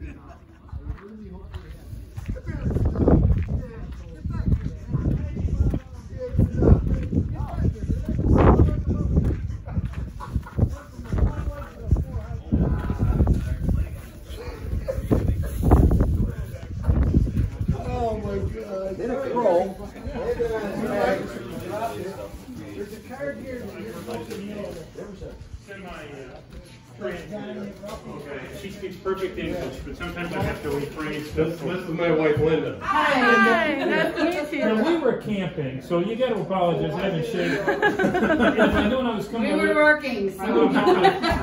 Thank you. Now, we were camping, so you gotta apologize, I haven't shaved. If I known I was coming. We were working, I so. would have,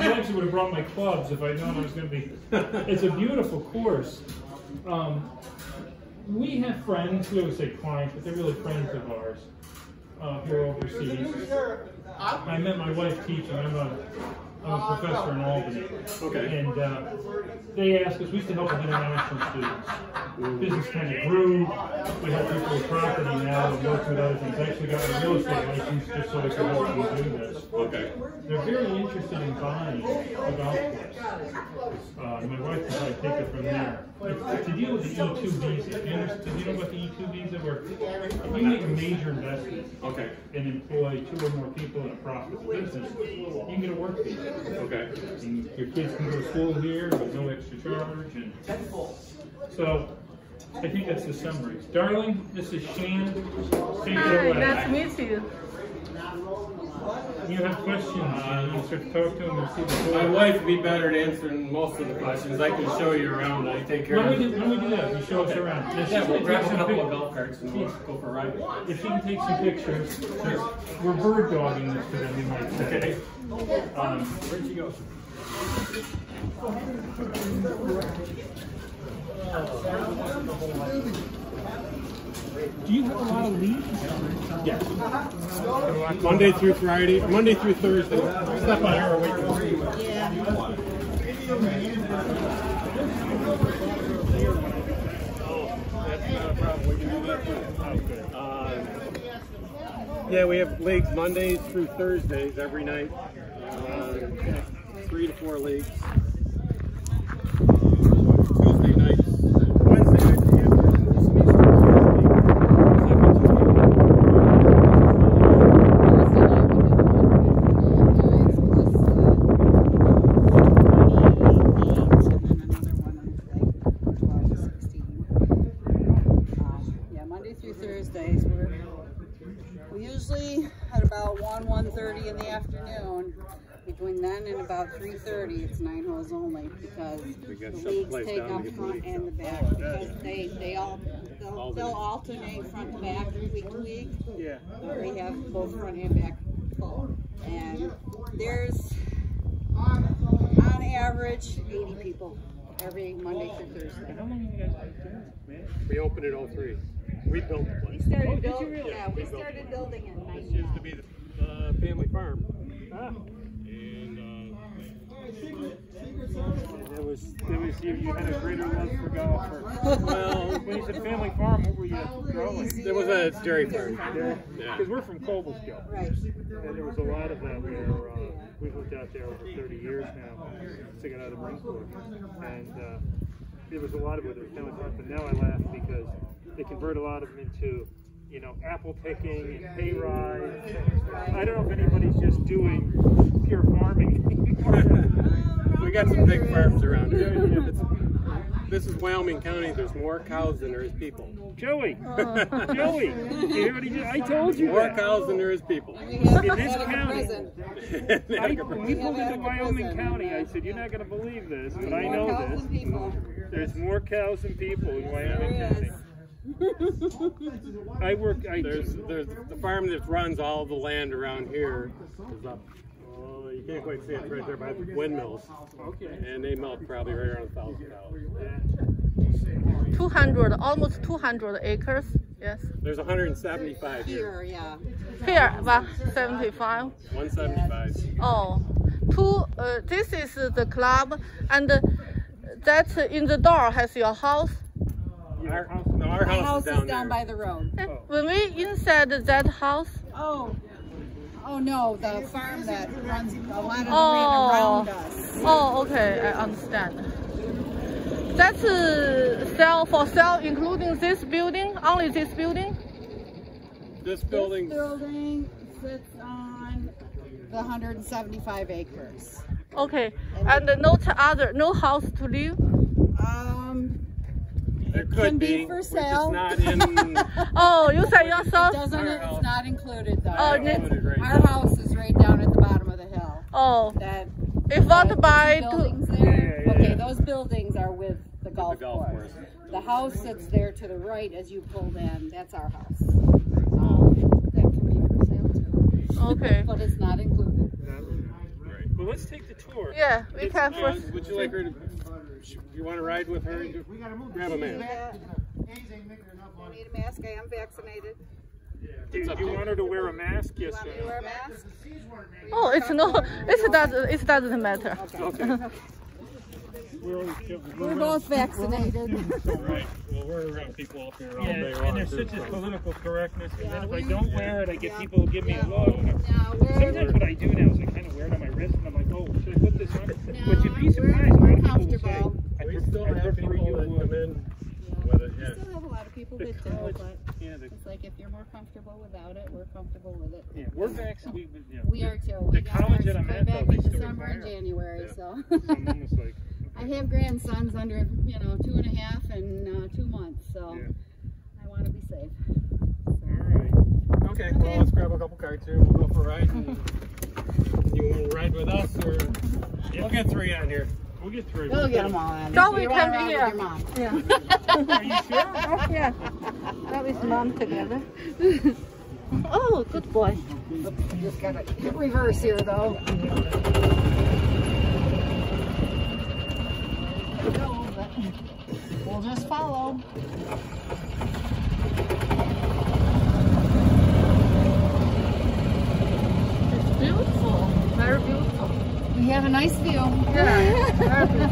I actually would have brought my clubs if I'd known I was gonna be, it's a beautiful course. Um, we have friends, we always say clients, but they're really friends of ours, uh, who are overseas. I met my wife teaching, I'm a, I'm a professor in Albany. Okay. And, uh, they asked us, we used to help with international students. Business kind of grew, we help people with property now, and work with other things, actually got a real estate license just so I could help them do this. Okay. They're very interested in buying a golf course. Uh, my wife can probably take it from there. It's to deal with the E2 visa, you understand, do you know about the E2 visa where if you make a major investment Okay. and employ two or more people in a profitable business, you can get a work visa. Okay. And your kids can go to school here with no extra charge and so I think that's the summary. Darling, this is Shan. Take Hi, nice to meet you. You have questions, uh, you start to talk to them and see the My wife would be better at answering most of the questions. I can show you around. I take care Why of don't we do, why don't we do that? You show us around. Now, she's Yeah, we'll grab a couple pic- of golf carts and we'll go for a ride. If she can take some pictures, since we're bird dogging this to them, you might say. Um, Where'd you go? Do you have a lot of leaves? Yes. Monday through Friday, Monday through Thursday. Step by here, or wait. That's not a problem. We can do that. Uh, Yeah, we have leagues Mondays through Thursdays every night. Uh, three to four leagues. Tuesday nights, Wednesday nights. we have some Yeah, Monday through Thursdays, we're, we usually at about one, one thirty in the afternoon. Between then and about three thirty, it's nine holes only because We the gotta shut the leagues take up front and the back because they, they all, they'll, they'll alternate front to back week to week. Yeah. We have both front and back full. And there's, on average, eighty people every Monday through Thursday. How long have you guys been doing this, man? We opened in '03. We built the We started Oh, did you building, really? yeah, we started building in This used to be ninety-nine. the uh, family farm. Ah, And It was, it was, you, you had a greater love for golf. Or, well, when you said family farm, what were you growing? there was a dairy farm. Yeah, Yeah. because we're from Cobleskill. Right. And there was a lot of that where uh, we've lived out there over 30 years now, since I got out of the Marine Corps. And uh, there was a lot of it that was family farm, but now I laugh because they convert a lot of them into, you know, apple picking and hay rides. I don't know if anybody's just doing pure farming anymore. We got some big farms around here. It's, this is Wyoming County. There's more cows than there is people. Joey, Joey, you hear what he did? I told you More that. cows than there is people. In this county. I, when we pulled into Wyoming. County, I said, "You're not going to believe this, but I know this. There's more cows than people in Wyoming County." I work. I There's there's the farm that runs all the land around here is up. You can't quite see it right there by the windmills, okay. and they milk probably right around a thousand cows. 200, almost 200 acres. Yes. There's 175 here. Here, yeah. Here, about 75. 175. Oh, two. Uh, this is the club, and that in the door has your house. Our, house, no, our My house, house is down, is down by the road. When we inside that house, Oh, oh no, the farm that runs a lot of the Oh. land around us. oh, okay, I understand. that's uh, sell for sale, including this building, only this building. This This building, building sits on the 175 acres. Okay, and no other, no house to live. Um, there can be be, for sale. not in. Oh, you say it yourself? doesn't, Our it's house. not included though. Oh, It's- included right Our now. house is right down at the bottom of the hill. Oh, That if want to the buy two buildings there, Yeah, yeah, okay, yeah. those buildings are with the golf, golf course. course. The house that's there to the right as you pulled in, that's our house. Um, that can be for sale too, okay. but it's not included. Well, let's take the tour. Yeah, we can Uh, would you like her to? You want to ride with her? Grab a man. Yeah. I need a mask, I am vaccinated. Do you want her to wear a mask? Yes, Want me to sir. wear a mask? Oh, it's no, it doesn't, it doesn't matter. Okay. We're both vaccinated. Right. Well, we're around people up here all Yeah, day and there's such a so. political correctness, and then if I we- don't wear it, I get Yeah. people who give me a look. Now, we're, Sometimes what I do now is I kind of wear it on my wrist, and I'm like, oh, should I put this on? No, But you'd be surprised, a lot we're of people say. I We still I have people that come in yeah. with it. we still have a lot of people The that do, college- but Yeah, the, it's like if you're more comfortable without it, we're comfortable with it. yeah, we're vaccinated. We, yeah, We are too. We The got college that I'm at, though, back they in still December and. January, Yeah. so. So I'm almost like, I have grandsons under, you know, two and a half and uh, two months, so Yeah. I want to be safe. all right. Okay. Well, let's grab a couple cards here. We'll go for a ride. And you want to ride with us, or we'll get three on here. We'll get through. We'll get them all in. So we You can ride be around with here. your mom. Yeah. Are you sure? yeah. That is mom together. oh, good boy. Just gotta hit reverse here, though. We'll just follow. It's beautiful. Very beautiful. We have a nice view. Yeah. Very beautiful. Yeah,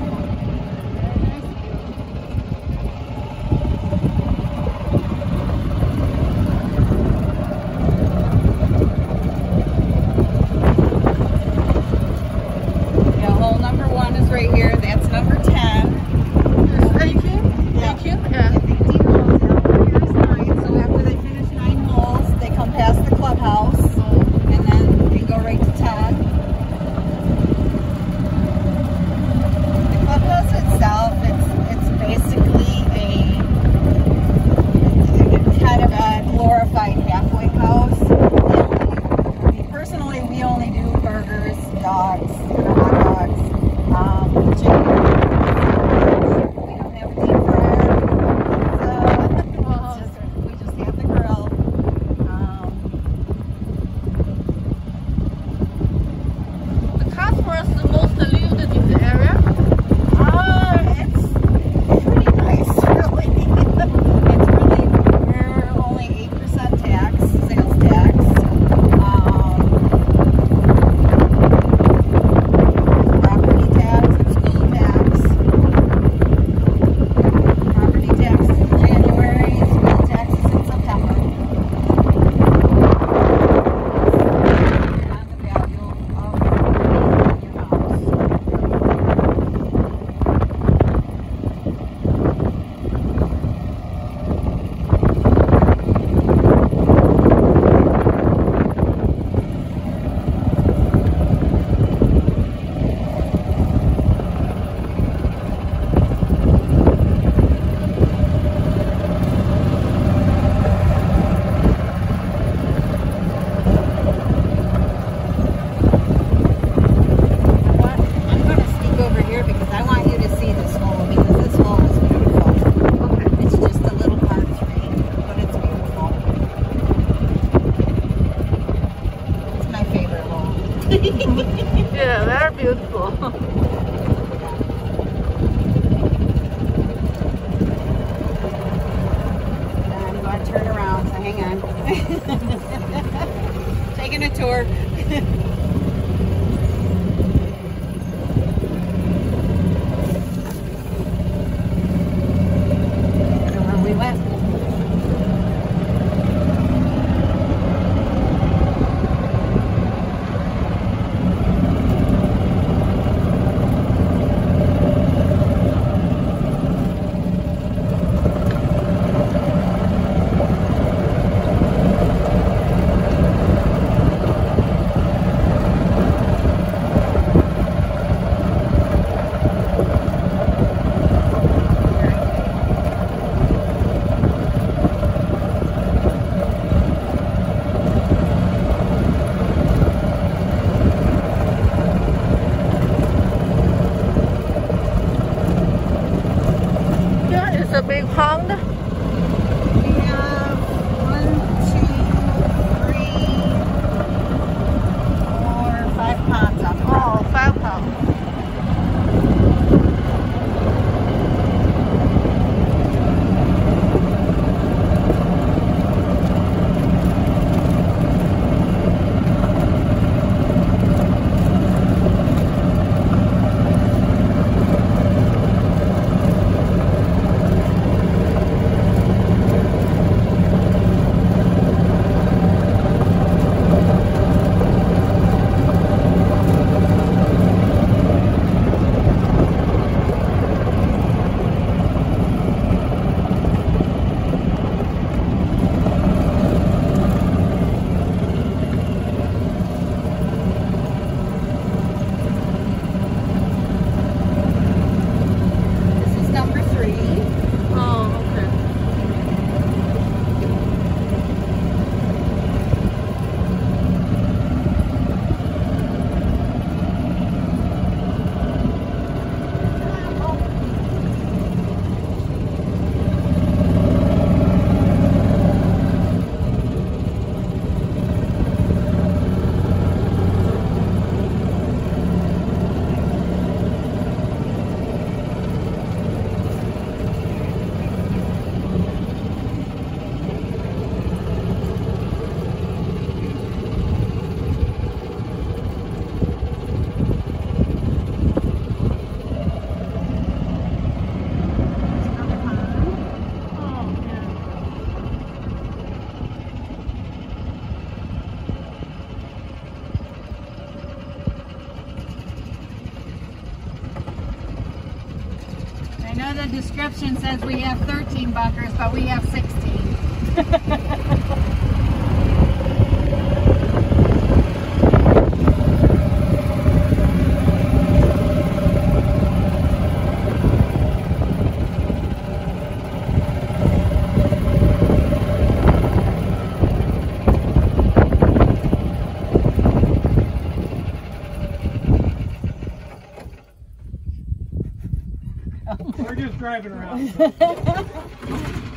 Taking a tour. Description says we have 13 bunkers, but we have 16. driving around.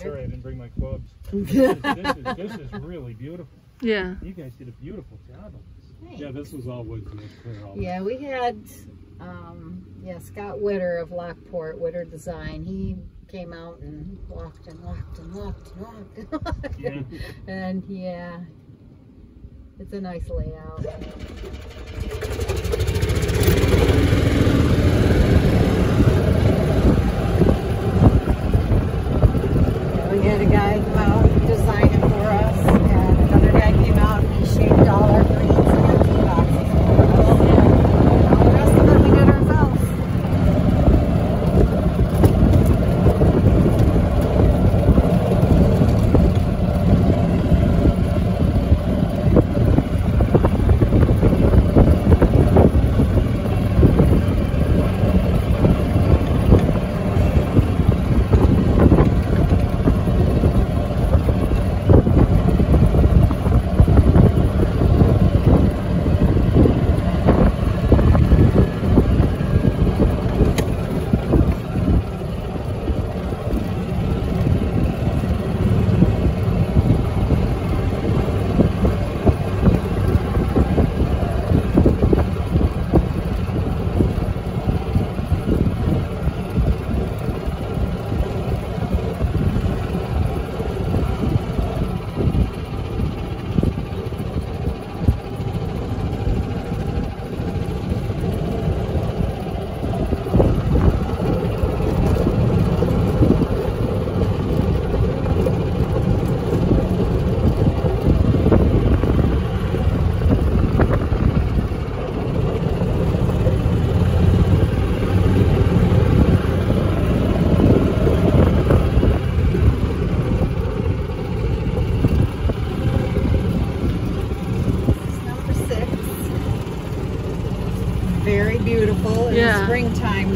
I'm sorry I didn't bring my clubs. this, is, this is really beautiful. Yeah. You guys did a beautiful job on this. Yeah, this was all woods and it's clear all. Yeah, we had, um, yeah, Scott Witter of Lockport, Witter Design. He came out and walked and walked and walked and walked and walked. Yeah. And yeah, it's a nice layout. Yeah, we had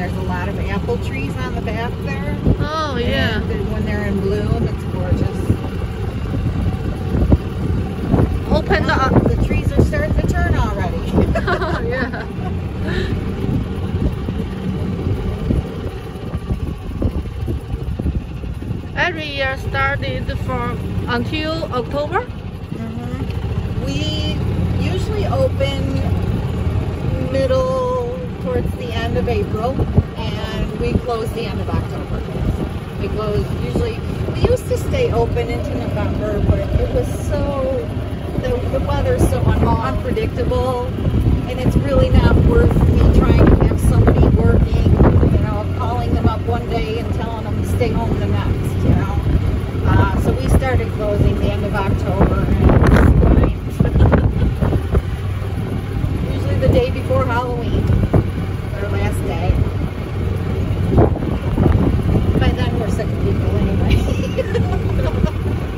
there's a lot of apple trees on the back there. Oh yeah. And when they're in bloom, it's gorgeous. Open the. Uh, the trees are starting to turn already. yeah. Every year started from until October. Mhm. We usually open middle towards the end of April and we close the end of October. We close usually, we used to stay open into November, but it was so, the, the weather's so un- unpredictable and it's really not worth me trying to have somebody working, you know, calling them up one day and telling them to stay home the next, you know. Uh, so we started closing the end of October. Usually the day before Halloween, day. By then we're sick of people anyway.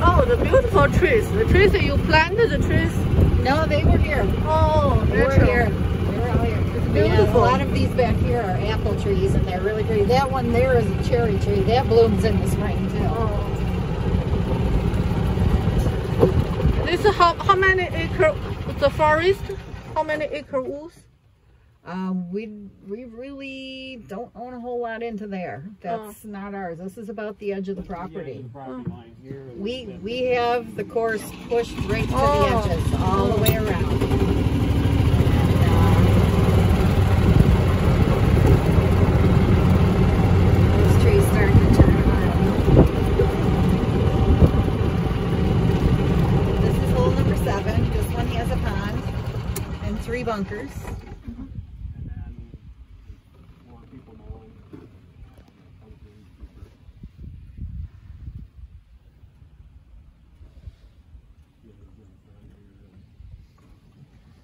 Oh, the beautiful trees. The trees that you planted the trees. no, they were here. Oh, They were natural. here. They were all here. Yeah, beautiful. a lot of these back here are apple trees and they're really pretty. That one there is a cherry tree. That blooms in the spring too. Oh. This is how how many acre the forest? How many acre woods? Um, we we really don't own a whole lot into there. That's not ours. This is about the edge of the property. We we have the course pushed right to Oh. the edges, all the way around. Those trees starting to turn around. This is hole number seven. This one has a pond and three bunkers.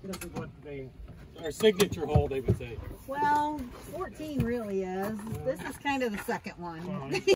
This is what they, our signature hole, they would say. Well, 14 really is. This is kind of the second one.